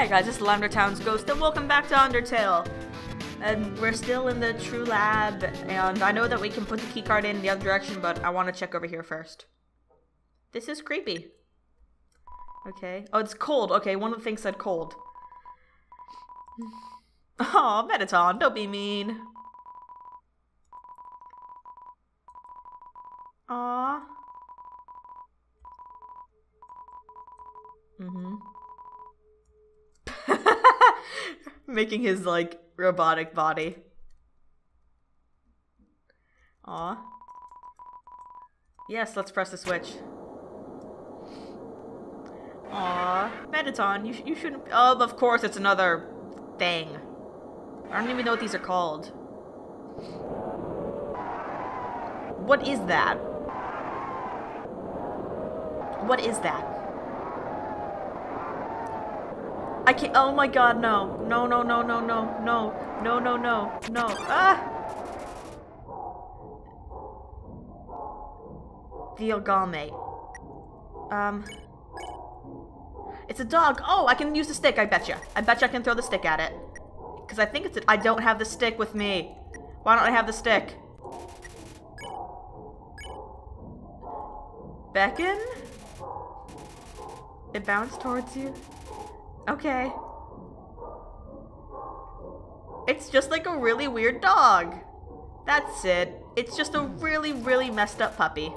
Hey guys, this is Lavender Town's Ghost, and welcome back to Undertale. And we're still in the True Lab, and I know that we can put the keycard in the other direction, but I want to check over here first. This is creepy. Okay. Oh, it's cold. Okay, one of the things said cold. Oh, Mettaton, don't be mean. Aw. Mm-hmm. Making his, like, robotic body. Aw. Yes, let's press the switch. Aw. Mettaton, you, sh you shouldn't- Oh, of course, it's another thing. I don't even know what these are called. What is that? What is that? I can't- Oh my god, no. No, no, no, no, no, no. No, no, no, no. Ah! The Ogame. Um... It's a dog. Oh, I can use the stick, I betcha. I betcha I can throw the stick at it. Because I think it's... I don't have the stick with me. Why don't I have the stick? Beckon? It bounced towards you? Okay. It's just like a really weird dog. That's it. It's just a really, really messed up puppy.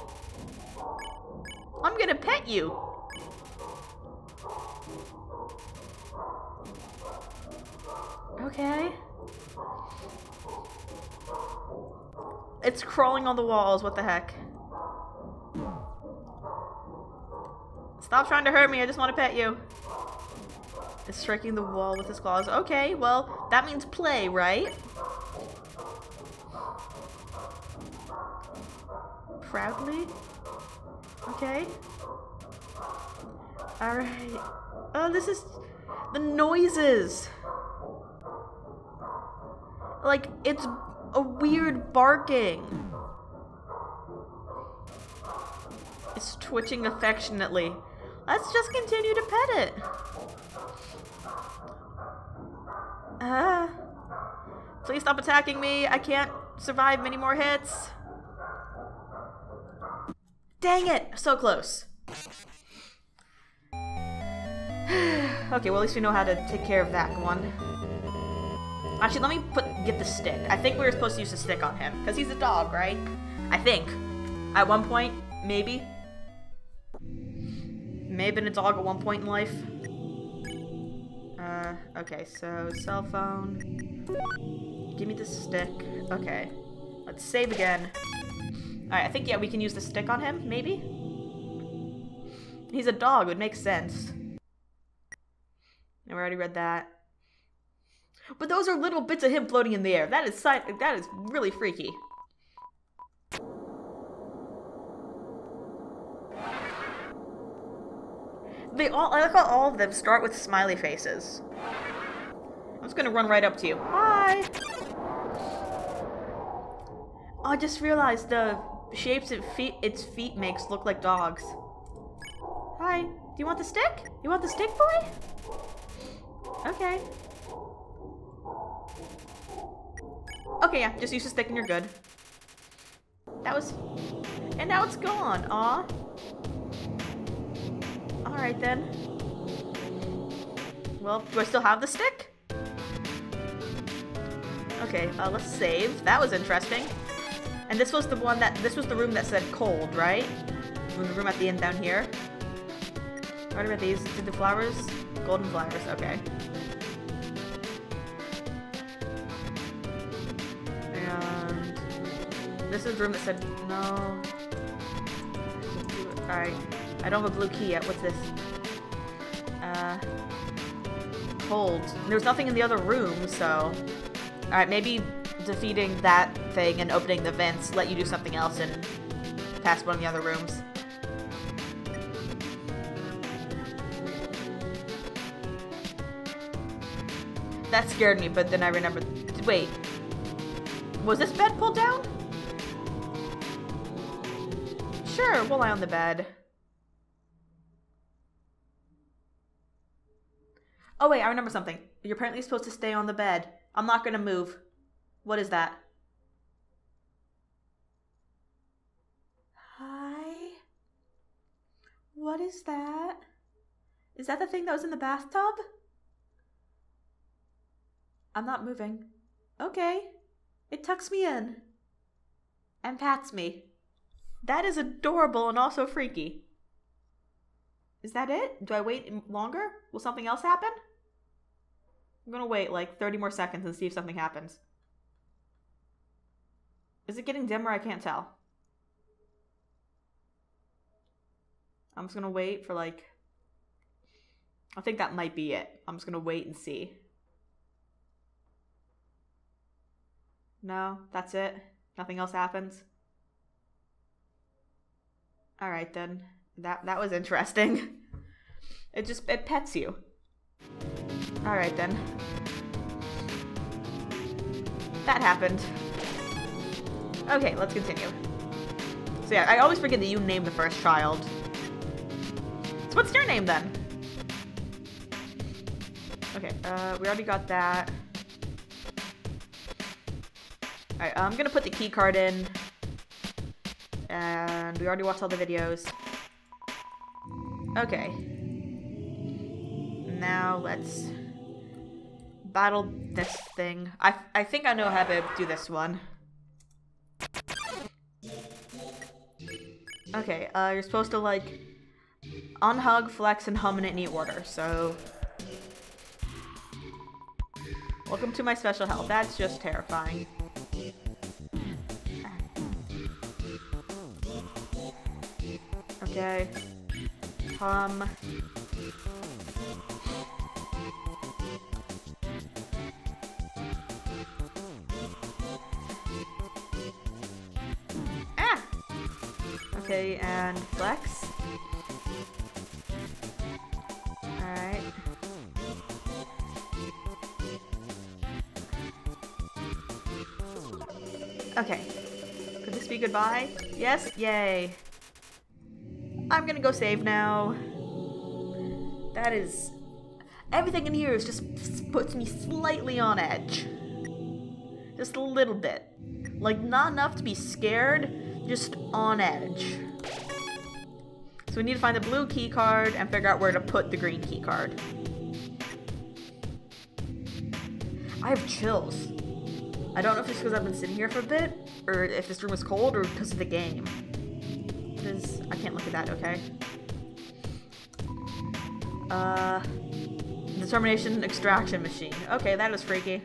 I'm gonna pet you. Okay. It's crawling on the walls, what the heck? Stop trying to hurt me, I just want to pet you. It's striking the wall with his claws. Okay, well, that means play, right? Proudly? Okay. Alright. Oh, this is... The noises! Like, it's a weird barking. It's twitching affectionately. Let's just continue to pet it. Ah. Please stop attacking me. I can't survive many more hits. Dang it! So close. okay, well at least we know how to take care of that one. Actually, let me put get the stick. I think we were supposed to use the stick on him, because he's a dog, right? I think. At one point, maybe. May have been a dog at one point in life. Okay, so cell phone. Give me the stick. Okay. Let's save again. Alright, I think, yeah, we can use the stick on him, maybe? He's a dog, would make sense. And we already read that. But those are little bits of him floating in the air. That is that is really freaky. They all I like how all of them start with smiley faces. I'm just gonna run right up to you. Hi. I just realized the shapes it feet its feet makes look like dogs. Hi. Do you want the stick? You want the stick, boy? Okay. Okay, yeah, just use the stick and you're good. That was... And now it's gone, aw. Alright then. Well, do I still have the stick? Okay, uh, let's save. That was interesting. And this was the one that... This was the room that said cold, right? The room at the end down here. What about these? Did the flowers? Golden flowers, okay. And this is the room that said no. Alright. I don't have a blue key yet. What's this? Uh cold. There's nothing in the other room, so Alright, maybe defeating that thing and opening the vents let you do something else and pass one of the other rooms. That scared me, but then I remembered. Wait. Was this bed pulled down? Sure, we'll lie on the bed. Oh wait, I remember something. You're apparently supposed to stay on the bed. I'm not gonna move. What is that? Hi. What is that? Is that the thing that was in the bathtub? I'm not moving. Okay. It tucks me in. And pats me. That is adorable and also freaky. Is that it? Do I wait longer? Will something else happen? I'm gonna wait like 30 more seconds and see if something happens. Is it getting dimmer? I can't tell. I'm just gonna wait for like... I think that might be it. I'm just gonna wait and see. No, that's it. Nothing else happens. All right then. That that was interesting. It just it pets you. All right then. That happened. Okay, let's continue. So yeah, I always forget that you named the first child. So what's your name then? Okay, uh, we already got that. Alright, I'm gonna put the key card in. And we already watched all the videos. Okay. Now let's battle this thing. I, I think I know how to do this one. Okay, uh, you're supposed to like unhug, flex, and hum in any order, so... Welcome to my special health. That's just terrifying. Okay. Um. Okay, and flex. Alright. Okay. Could this be goodbye? Yes? Yay. I'm gonna go save now. That is... Everything in here is just puts me slightly on edge. Just a little bit. Like, not enough to be scared, just on edge. So we need to find the blue key card and figure out where to put the green key card. I have chills. I don't know if it's because I've been sitting here for a bit, or if this room is cold, or because of the game. Because I can't look at that, okay? Uh, determination extraction machine. Okay, that was freaky.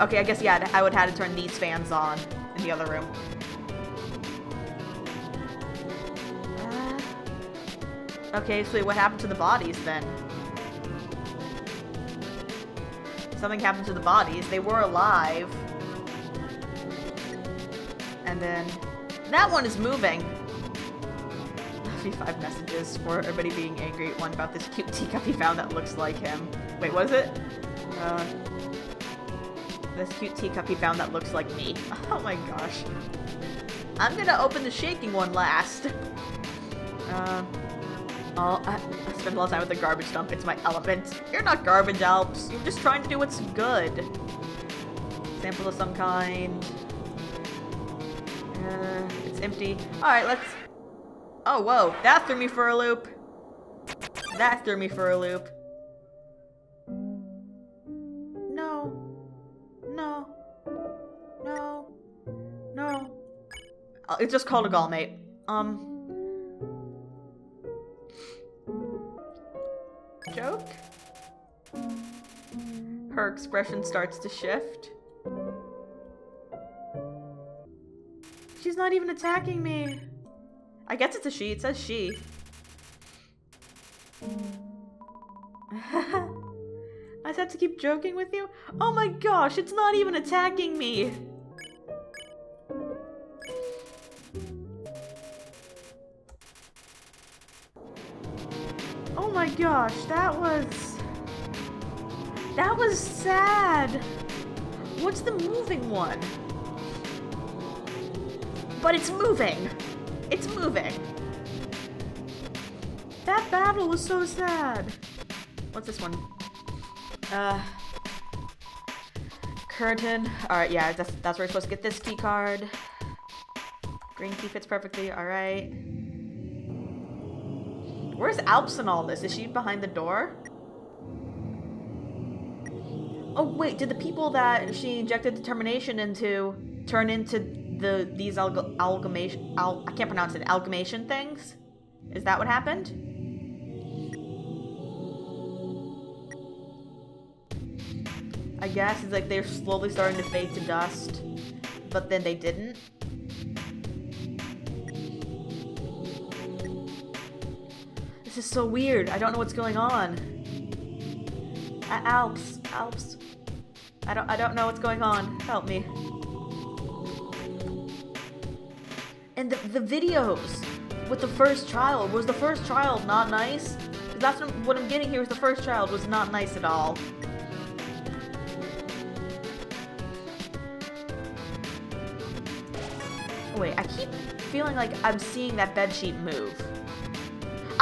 Okay, I guess, yeah, I would have to turn these fans on in the other room. Uh, okay, so what happened to the bodies then? Something happened to the bodies. They were alive. And then that one is moving. Five messages for everybody being angry. One about this cute teacup he found that looks like him. Wait, was it? Uh, this cute teacup he found that looks like me. Oh my gosh. I'm gonna open the shaking one last. Uh, oh, I, I spend a lot of time with the garbage dump. It's my elephant. You're not garbage Alphys. You're just trying to do what's good. Sample of some kind. Uh, it's empty. Alright, let's... Oh, whoa. That threw me for a loop. That threw me for a loop. It's just called amalgamate. Um... Joke? Her expression starts to shift. She's not even attacking me. I guess it's a she. It says she. I just have to keep joking with you? Oh my gosh, it's not even attacking me. My gosh, that was... That was sad. What's the moving one? But it's moving. It's moving. That battle was so sad. What's this one? Uh, curtain. All right, yeah, that's that's where we're supposed to get this key card. Green key fits perfectly. All right. Where's Alphys in all this? Is she behind the door? Oh wait, did the people that she injected determination into turn into the these alg? Al I can't pronounce it. Amalgamation things? Is that what happened? I guess it's like they're slowly starting to fade to dust, but then they didn't. So weird. I don't know what's going on. Alphys, Alphys. I don't I don't know what's going on. Help me. And the, the videos with the first child. Was the first child not nice? That's what I'm, what I'm getting here is the first child was not nice at all. Wait, I keep feeling like I'm seeing that bed sheet move.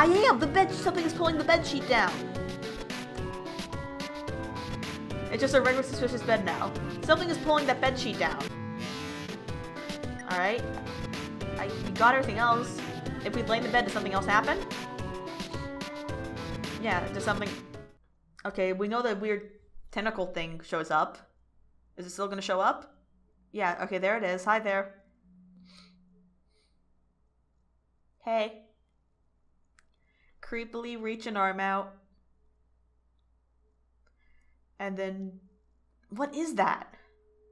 I am! The bed- something is pulling the bed sheet down! It's just a regular suspicious bed now. Something is pulling that bed sheet down. Alright. I got everything else. If we in the bed, does something else happen? Yeah, does something... Okay, we know the weird tentacle thing shows up. Is it still gonna show up? Yeah, okay, there it is. Hi there. Hey. Creepily reach an arm out. And then... What is that?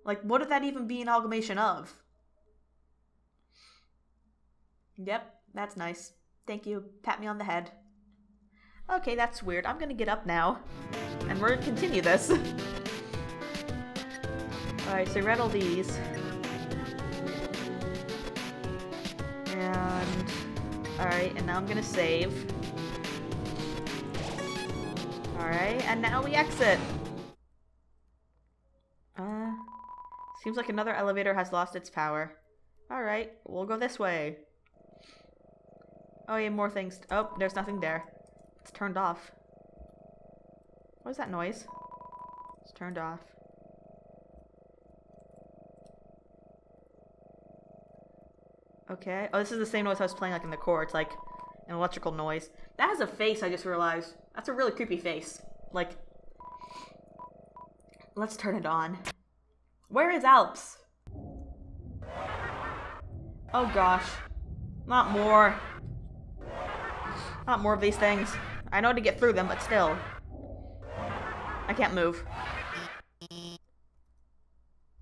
Like, what would that even be an amalgamation of? Yep, that's nice. Thank you. Pat me on the head. Okay, that's weird. I'm gonna get up now. And we're gonna continue this. Alright, so read all these. And... Alright, and now I'm gonna save. Alright, and now we exit! Uh... Seems like another elevator has lost its power. Alright, we'll go this way. Oh yeah, more things. Oh, there's nothing there. It's turned off. What is that noise? It's turned off. Okay. Oh, this is the same noise I was playing like in the core. It's like an electrical noise. That has a face, I just realized. That's a really creepy face. Like, let's turn it on. Where is Alphys? Oh gosh. Not more. Not more of these things. I know to get through them, but still. I can't move.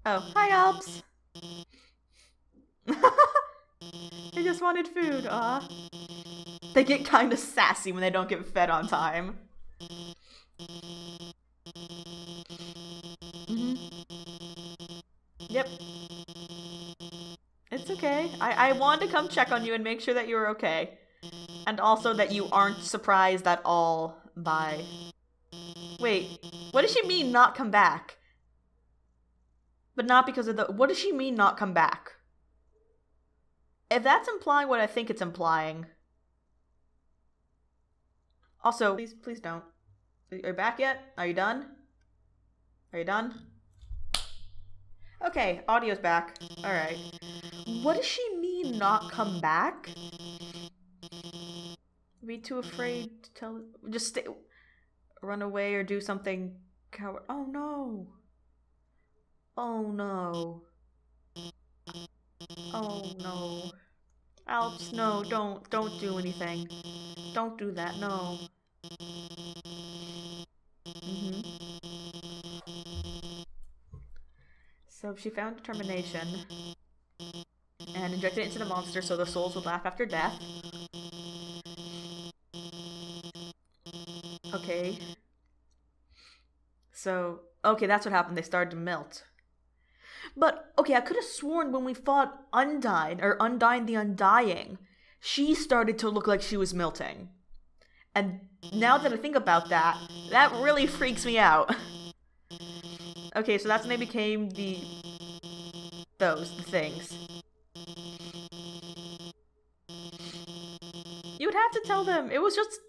Oh, hi Alphys! they just wanted food, ah. They get kinda sassy when they don't get fed on time. Mm -hmm. Yep. It's okay. I, I wanted to come check on you and make sure that you were okay. And also that you aren't surprised at all by... Wait, what does she mean not come back? But not because of the... What does she mean not come back? If that's implying what I think it's implying... Also, please, please don't. Are you back yet? Are you done? Are you done? Okay, audio's back. Alright. What does she mean not come back? Be too afraid to tell. Just stay. Run away or do something. Coward. Oh no. Oh no. Oh no. Alphys, no, don't, don't do anything. Don't do that, no. Mm -hmm. So she found determination and injected it into the monster so the souls would laugh after death. Okay. So, okay, that's what happened. They started to melt. But, okay, I could have sworn when we fought Undyne, or Undyne the Undying, she started to look like she was melting. And now that I think about that, that really freaks me out. okay, so that's when they became the... those, the things. You would have to tell them. It was just.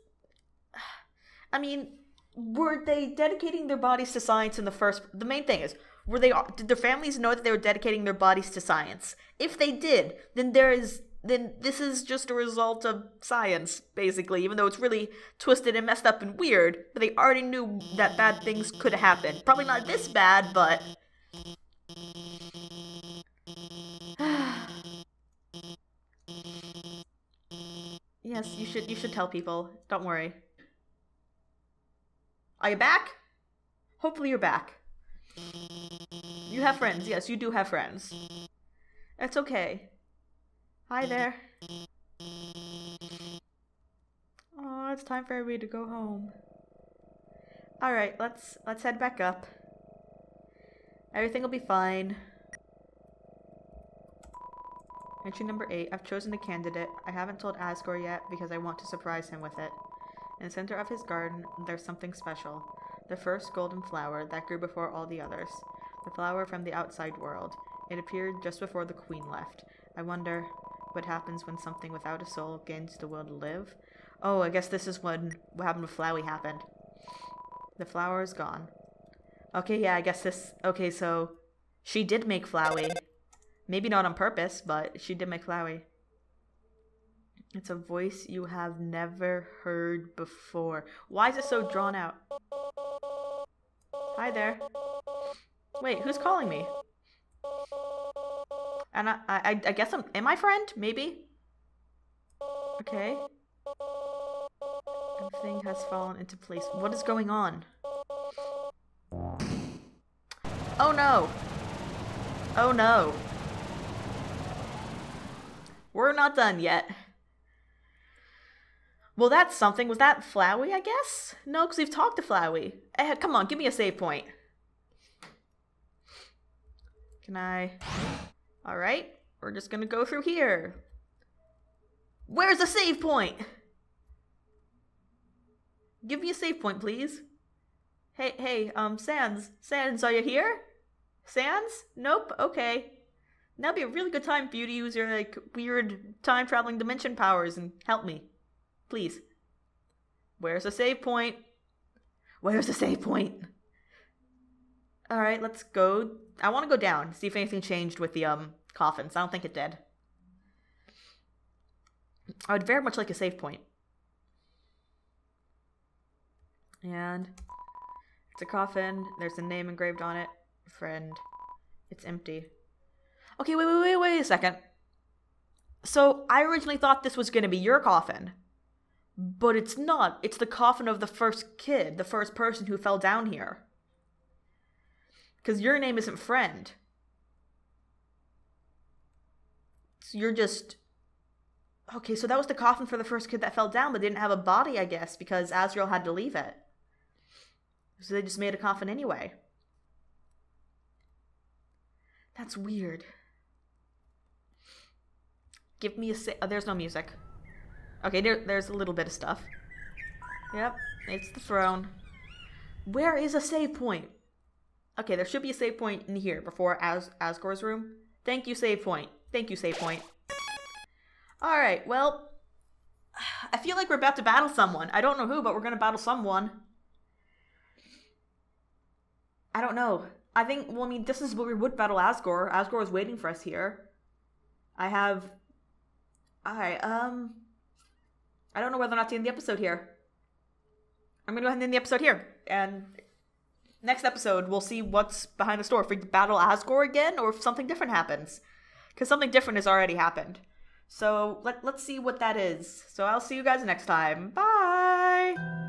I mean, were they dedicating their bodies to science in the first? The main thing is, were they? Did their families know that they were dedicating their bodies to science? If they did, then there is. Then this is just a result of science, basically. Even though it's really twisted and messed up and weird, but they already knew that bad things could happen. Probably not this bad, but yes, you should you should tell people. Don't worry. Are you back? Hopefully you're back. You have friends. Yes, you do have friends. That's okay. Hi there. Oh, it's time for everybody to go home. All right, let's let's head back up. Everything will be fine. Entry number 8. I've chosen a candidate. I haven't told Asgore yet because I want to surprise him with it. In the center of his garden, there's something special. The first golden flower that grew before all the others. The flower from the outside world. It appeared just before the queen left. I wonder what happens when something without a soul gains the will to live. Oh, I guess this is when what happened with Flowey happened. The flower is gone. Okay, yeah, I guess this... Okay, so she did make Flowey. Maybe not on purpose, but she did make Flowey. It's a voice you have never heard before. Why is it so drawn out? Hi there. Wait, who's calling me? And I, I, I guess I'm, am I friend? Maybe? Okay. Everything has fallen into place. What is going on? Oh no! Oh no. We're not done yet. Well, that's something. Was that Flowey, I guess? No, because we've talked to Flowey. Eh, come on, give me a save point. Can I... Alright, we're just gonna go through here. Where's the save point? Give me a save point, please. Hey, hey, um, Sans. Sans, are you here? Sans? Nope, okay. That'd be a really good time for you to use your, like, weird time-traveling dimension powers and help me. Please. Where's the save point? Where's the save point? Alright, let's go. I want to go down, see if anything changed with the, um, coffins. I don't think it did. I would very much like a save point. And it's a coffin. There's a name engraved on it. Friend. It's empty. Okay, wait, wait, wait, wait a second. So I originally thought this was going to be your coffin. But it's not. It's the coffin of the first kid, the first person who fell down here. Because your name isn't friend. So you're just. Okay, so that was the coffin for the first kid that fell down, but didn't have a body, I guess, because Asriel had to leave it. So they just made a coffin anyway. That's weird. Give me a sa- oh, there's no music. Okay, there, there's a little bit of stuff. Yep, it's the throne. Where is a save point? Okay, there should be a save point in here before As Asgore's room. Thank you, save point. Thank you, save point. Alright, well, I feel like we're about to battle someone. I don't know who, but we're going to battle someone. I don't know. I think, well, I mean, this is where we would battle Asgore. Asgore is waiting for us here. I have. Alright, um. I don't know whether or not to end the episode here. I'm gonna go ahead and end the episode here. And next episode, we'll see what's behind the store. If we battle Asgore again, or if something different happens. Because something different has already happened. So let, let's see what that is. So I'll see you guys next time. Bye!